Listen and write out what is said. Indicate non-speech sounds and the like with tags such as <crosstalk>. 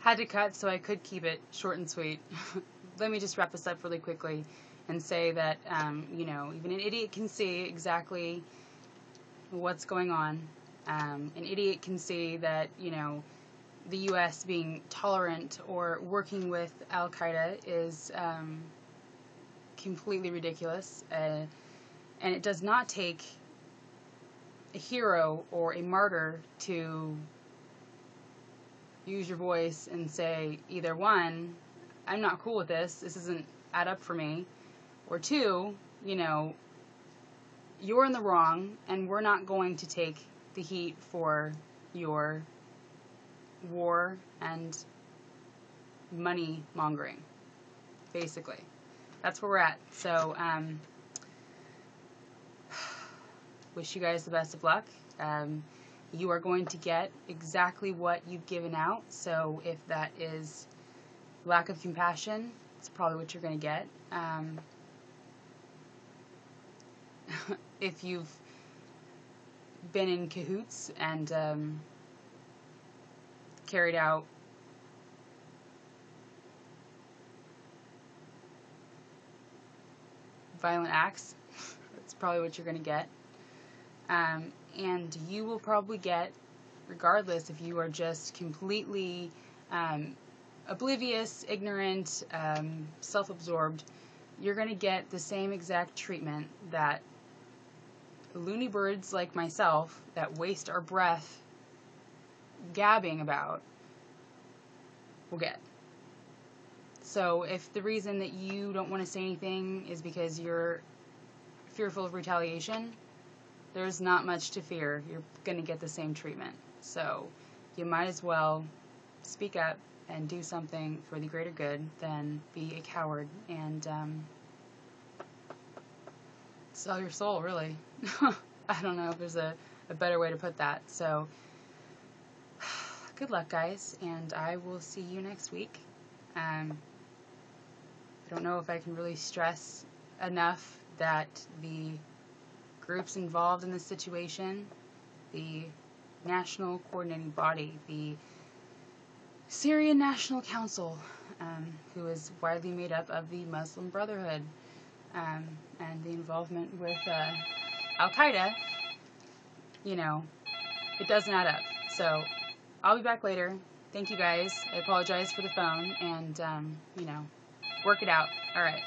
had to cut so I could keep it short and sweet. <laughs> Let me just wrap this up really quickly and say that, um, you know, even an idiot can see exactly what's going on. Um, an idiot can see that, you know, the U.S. being tolerant or working with Al Qaeda is um, completely ridiculous. Uh, and it does not take a hero or a martyr to use your voice and say either one, I'm not cool with this, this doesn't add up for me, or two, you know, you're in the wrong and we're not going to take the heat for your war and money mongering, basically. That's where we're at. So, um, <sighs> wish you guys the best of luck. Um, you are going to get exactly what you've given out. So if that is lack of compassion, it's probably what you're going to get. Um, <laughs> if you've been in cahoots and um, carried out violent acts, <laughs> that's probably what you're going to get. Um, and you will probably get, regardless if you are just completely um, oblivious, ignorant, um, self absorbed, you're going to get the same exact treatment that loony birds like myself that waste our breath gabbing about will get. So if the reason that you don't want to say anything is because you're fearful of retaliation, there's not much to fear. You're going to get the same treatment. So you might as well speak up and do something for the greater good than be a coward and um, sell your soul, really. <laughs> I don't know if there's a, a better way to put that. So <sighs> good luck, guys, and I will see you next week. Um, I don't know if I can really stress enough that the groups involved in this situation, the national coordinating body, the Syrian National Council, um, who is widely made up of the Muslim Brotherhood, um, and the involvement with uh, Al Qaeda, you know, it doesn't add up. So I'll be back later. Thank you guys. I apologize for the phone, and, um, you know, work it out. All right.